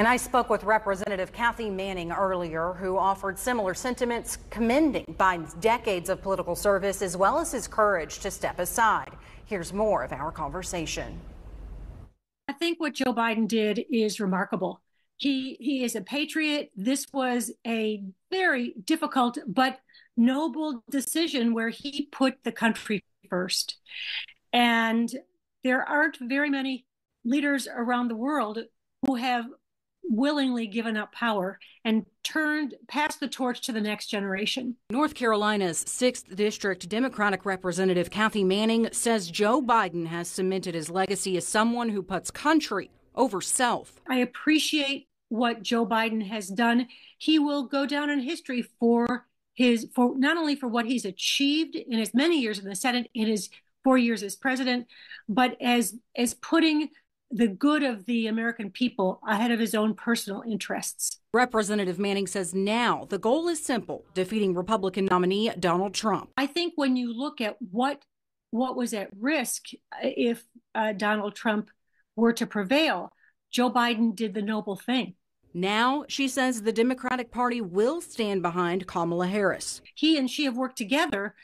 And I spoke with Representative Kathy Manning earlier, who offered similar sentiments commending Biden's decades of political service as well as his courage to step aside. Here's more of our conversation. I think what Joe Biden did is remarkable. He he is a patriot. This was a very difficult but noble decision where he put the country first. And there aren't very many leaders around the world who have willingly given up power and turned passed the torch to the next generation. North Carolina's 6th District Democratic Representative Kathy Manning says Joe Biden has cemented his legacy as someone who puts country over self. I appreciate what Joe Biden has done. He will go down in history for his for not only for what he's achieved in his many years in the Senate in his 4 years as president, but as as putting the good of the American people ahead of his own personal interests. Representative Manning says now the goal is simple defeating Republican nominee Donald Trump. I think when you look at what what was at risk if uh, Donald Trump were to prevail, Joe Biden did the noble thing. Now, she says the Democratic Party will stand behind Kamala Harris. He and she have worked together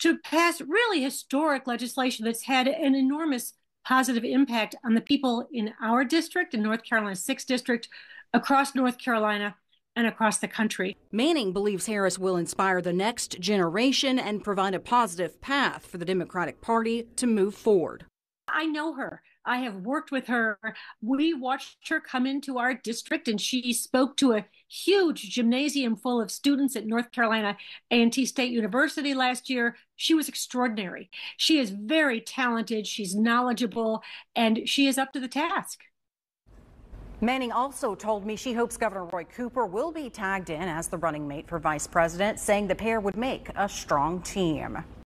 to pass really historic legislation that's had an enormous positive impact on the people in our district, in North Carolina's 6th District, across North Carolina, and across the country. Manning believes Harris will inspire the next generation and provide a positive path for the Democratic Party to move forward. I know her. I have worked with her. We watched her come into our district and she spoke to a huge gymnasium full of students at North Carolina A&T State University last year. She was extraordinary. She is very talented, she's knowledgeable, and she is up to the task. Manning also told me she hopes Governor Roy Cooper will be tagged in as the running mate for vice president, saying the pair would make a strong team.